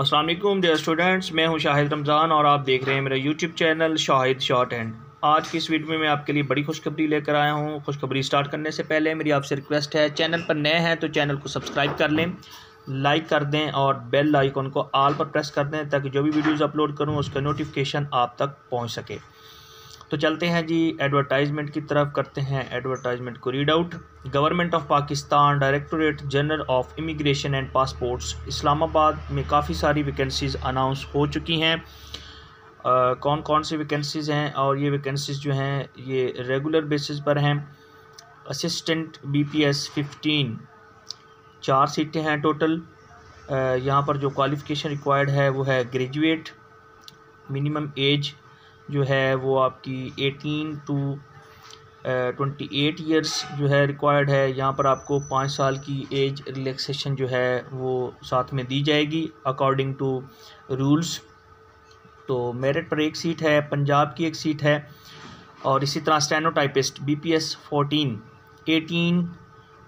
वालेकुम dear students मैं हूँ शाहिद रमज़ान और आप देख रहे हैं मेरा YouTube channel Shahid short hand आज की इस वीडियो में मैं आपके लिए बड़ी खुशखबरी लेकर आया हूँ। खुशखबरी स्टार्ट करने से पहले मेरी आपसे रिक्वेस्ट है चैनल पर नए हैं तो चैनल को सब्सक्राइब कर लें लाइक कर दें और बेल आइकन को आल पर प्रेस कर दें ताकि जो भी वीडियोज़ अपलोड करूँ उसका नोटिफिकेशन आप तक पहुँच सके। तो चलते हैं जी एडवर्टाइजमेंट की तरफ़ करते हैं एडवर्टाइजमेंट को read out government of Pakistan directorate general of immigration and passports Islamabad में काफ़ी सारी वैकेंसीज़ अनाउंस हो चुकी हैं। कौन कौन सी वैकेंसीज़ हैं और ये वैकेंसीज़ जो हैं, ये रेगुलर बेसिस पर हैं। असिस्टेंट एस फिफ्टीन चार सीटें हैं टोटल यहाँ पर जो क्वालिफ़िकेशन रिक्वायर्ड है, वो है ग्रेजुएट मिनिमम एज जो है वो आपकी eighteen to twenty eight years जो है रिक्वायर्ड है। यहाँ पर आपको पाँच साल की एज रिलैक्सेशन जो है वो साथ में दी जाएगी अकॉर्डिंग टू रूल्स तो मेरिट पर एक सीट है, पंजाब की एक सीट है और इसी तरह stenotypist B P S fourteen eighteen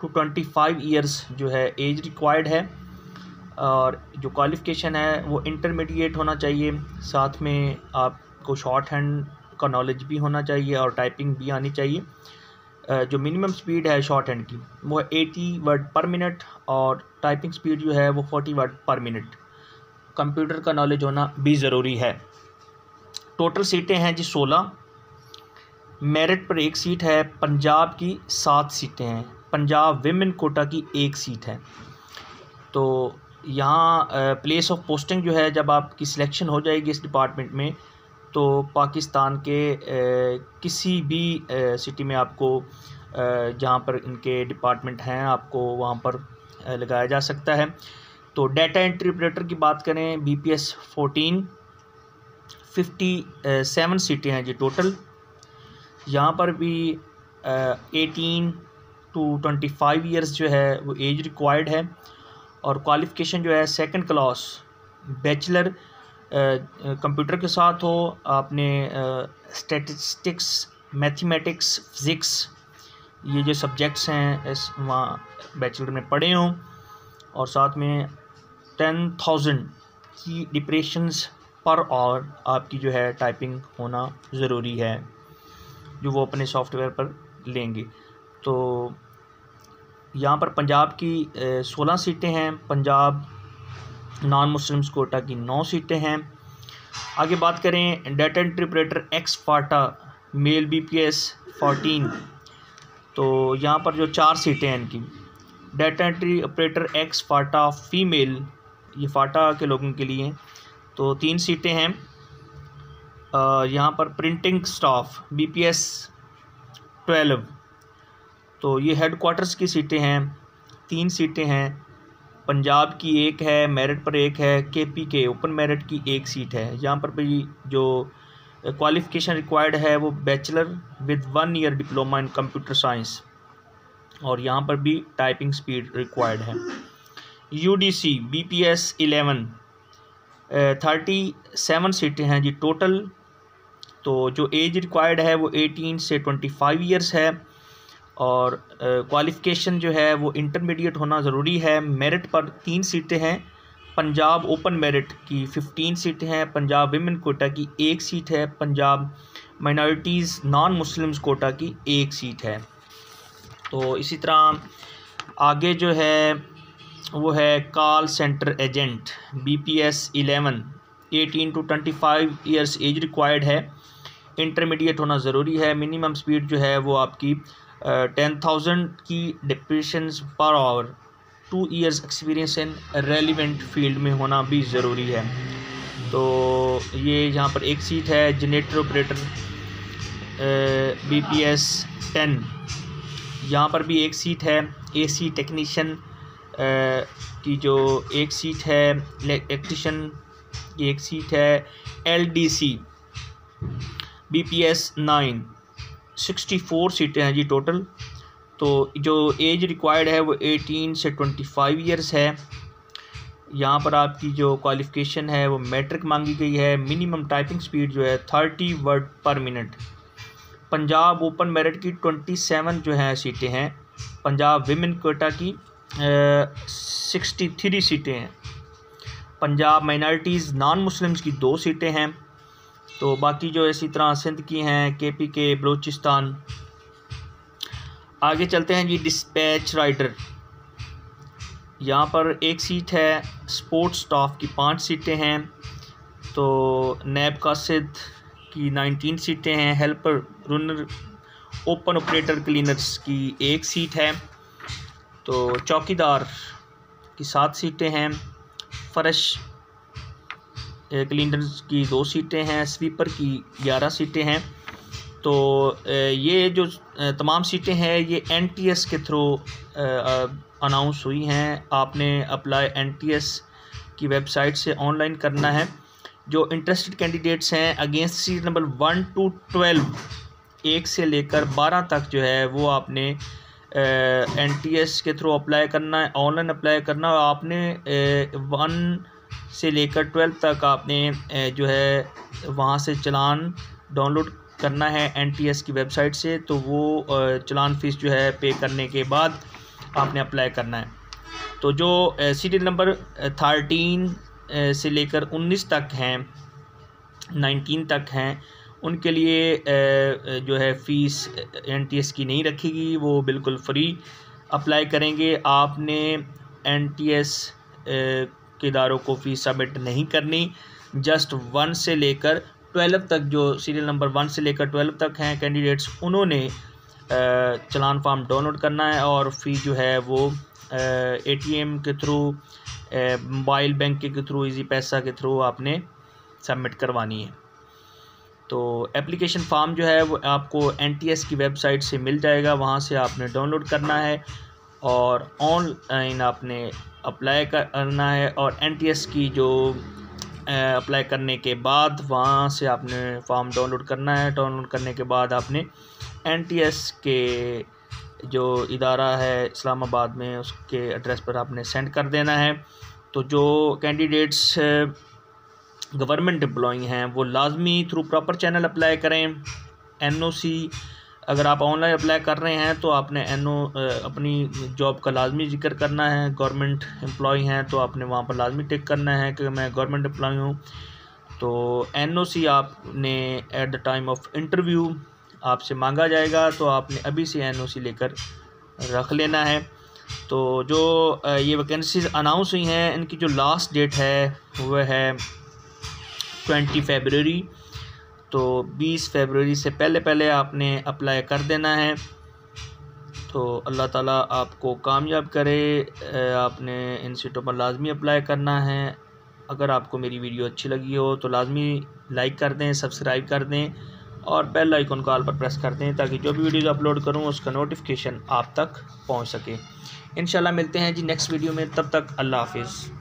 to twenty five years जो है एज रिक्वायर्ड है। और जो क्वालिफ़िकेशन है वो इंटरमीडिएट होना चाहिए। साथ में आप को शॉर्ट हैंड का नॉलेज भी होना चाहिए और टाइपिंग भी आनी चाहिए। जो मिनिमम स्पीड है शॉर्ट हैंड की, वो है एटी वर्ड पर मिनट और टाइपिंग स्पीड जो है वो forty word per minute computer का नॉलेज होना भी ज़रूरी है। टोटल सीटें हैं जी सोलह। मेरिट पर एक सीट है, पंजाब की सात सीटें हैं। पंजाब विमेन कोटा की एक सीट है। तो यहाँ प्लेस ऑफ़ पोस्टिंग जो है, जब आपकी सिलेक्शन हो जाएगी इस डिपार्टमेंट में तो पाकिस्तान के किसी भी सिटी में आपको जहाँ पर इनके डिपार्टमेंट हैं, आपको वहाँ पर लगाया जा सकता है। तो डाटा एंट्री ऑपरेटर की बात करें B P S fourteen fifty seven सीटें हैं जी टोटल यहाँ पर भी eighteen to twenty five years जो है, वो एज रिक्वायर्ड है। और क्वालिफ़िकेशन जो है सेकंड क्लास बैचलर कंप्यूटर के साथ हो, आपने स्टैटिस्टिक्स मैथमेटिक्स फिज़िक्स ये जो सब्जेक्ट्स हैं, इस वहाँ बैचलर में पढ़े हों, और साथ में टेन थाउज़ेंड की डिप्रेशंस पर आवर आपकी जो है टाइपिंग होना ज़रूरी है, जो वो अपने सॉफ्टवेयर पर लेंगे। तो यहाँ पर पंजाब की सोलह सीटें हैं, पंजाब नॉन मुस्लिम्स कोटा की नौ सीटें हैं। आगे बात करें, data entry operator ex FATA, male B P S fourteen. तो यहाँ पर जो चार सीटें हैं इनकी, data entry operator ex FATA female, ये फाटा के लोगों के लिए। तो तीन सीटें हैं। यहाँ पर printing staff B P S twelve. तो ये हेड क्वार्टर्स की सीटें हैं, तीन सीटें हैं। पंजाब की एक है मेरिट पर एक है के पी के, ओपन मेरिट की एक सीट है। यहाँ पर भी जो क्वालिफ़िकेशन रिक्वायर्ड है, वो bachelor with one year diploma in computer science और यहाँ पर भी टाइपिंग स्पीड रिक्वायर्ड है। U D C B P S eleven thirty seven सीटें हैं जी टोटल तो जो एज रिक्वायर्ड है, वो एटीन से ट्वेंटी फाइव ईयर्स है। और क्वालिफ़िकेशन जो है वो इंटरमीडिएट होना ज़रूरी है। मेरिट पर तीन सीटें हैं। पंजाब ओपन मेरिट की फ़िफ्टीन सीटें हैं। पंजाब विमेन कोटा की एक सीट है। Punjab minorities non Muslims quota की एक सीट है। तो इसी तरह आगे जो है, वो है call centre agent B P S eleven eighteen to twenty five years age required है। इंटरमीडिएट होना ज़रूरी है। मिनिमम स्पीड जो है वो आपकी टेन थाउज़ेंड की depression per hour two years experience in relevant field में होना भी ज़रूरी है। तो ये यहाँ पर एक सीट है generator operator B P S ten यहाँ पर भी एक सीट है ए सी टेक्नीशियन की जो एक सीट है इलेक्ट्रिशन की एक सीट है L D C B P S nine sixty four सीटें हैं जी टोटल तो जो एज रिक्वायर्ड है वो एटीन से ट्वेंटी फाइव ईयर्स है. यहाँ पर आपकी जो क्वालिफ़िकेशन है वो मैट्रिक मांगी गई है. मिनिमम टाइपिंग स्पीड जो है thirty word per minute Punjab open merit की ट्वेंटी सेवन जो है सीटें हैं. पंजाब विमेन कोटा की सिक्सटी थ्री सीटें हैं. पंजाब माइनॉरिटीज़ नॉन मुस्लिम्स की दो सीटें हैं. तो बाकी जो इसी तरह सिंध की हैं के पी के, बलूचिस्तान। आगे चलते हैं जी डिस्पैच राइडर यहाँ पर एक सीट है स्पोर्ट्स स्टाफ की पाँच सीटें हैं। तो नैब कासिद की नाइनटीन सीटें हैं helper runner open operator cleaners की एक सीट है। तो चौकीदार की सात सीटें हैं, फ़र्श क्लीनर्स की दो सीटें हैं स्वीपर की ग्यारह सीटें हैं। तो ये जो तमाम सीटें हैं, ये एन टी एस के थ्रू अनाउंस हुई हैं। आपने अप्लाई एन टी एस की वेबसाइट से ऑनलाइन करना है। जो इंटरेस्टेड कैंडिडेट्स हैं against seat number one two twelve एक से लेकर बारह तक जो है, वो आपने एन टी एस के थ्रू अप्लाई करना है ऑनलाइन अप्लाई करना। और आपने वन से लेकर ट्वेल्व तक आपने जो है, वहाँ से चलान डाउनलोड करना है एनटीएस की वेबसाइट से तो वो चलान फ़ीस जो है पे करने के बाद आपने अप्लाई करना है। तो जो सीरियल नंबर थर्टीन से लेकर उन्नीस तक हैं नाइनटीन तक हैं, उनके लिए जो है फ़ीस एनटीएस की नहीं रखेगी, वो बिल्कुल फ्री अप्लाई करेंगे। आपने एनटीएस के इदारों को फ़ीस सबमिट नहीं करनी। जस्ट वन से लेकर ट्वेल्व तक जो सीरियल नंबर वन से लेकर ट्वेल्व तक हैं कैंडिडेट्स, उन्होंने चलान फार्म डाउनलोड करना है और फ़ी जो है वो एटीएम के थ्रू मोबाइल बैंकिंग के थ्रू, इजी पैसा के थ्रू आपने सबमिट करवानी है। तो एप्लीकेशन फॉर्म जो है वो आपको एनटीएस की वेबसाइट से मिल जाएगा, वहाँ से आपने डाउनलोड करना है। और ऑनलाइन आपने अप्लाई करना है और एनटीएस की जो अप्लाई करने के बाद वहाँ से आपने फॉर्म डाउनलोड करना है। डाउनलोड करने के बाद आपने एनटीएस के जो इदारा है इस्लामाबाद में उसके एड्रेस पर आपने सेंड कर देना है। तो जो कैंडिडेट्स गवर्नमेंट एम्प्लॉई हैं, वो लाजमी थ्रू प्रॉपर चैनल अप्लाई करें। एनओसी अगर आप ऑनलाइन अप्लाई कर रहे हैं तो आपने एनओ अपनी जॉब का लाजमी ज़िक्र करना है। गवर्नमेंट एम्प्लॉय हैं तो आपने वहाँ पर लाजमी टिक करना है कि मैं गवर्नमेंट एम्प्लॉय हूँ। तो एनओसी आपने at the time of interview आपसे मांगा जाएगा तो आपने अभी से एनओसी लेकर रख लेना है। तो जो ये वैकेंसीज अनाउंस हुई हैं, इनकी जो लास्ट डेट है वह है ट्वेंटी फेबररी तो बीस फेबररी से पहले पहले आपने अप्लाई कर देना है। तो अल्लाह ताला आपको कामयाब करे आपने इन सीटों पर लाजमी अप्लाई करना है। अगर आपको मेरी वीडियो अच्छी लगी हो तो लाजमी लाइक कर दें सब्सक्राइब कर दें और बेल आइकन कॉल पर प्रेस कर दें ताकि जो भी वीडियोज़ अपलोड करूँ, उसका नोटिफिकेशन आप तक पहुँच सके। इन मिलते हैं जी नेक्स्ट वीडियो में, तब तक अल्लाह हाफिज़।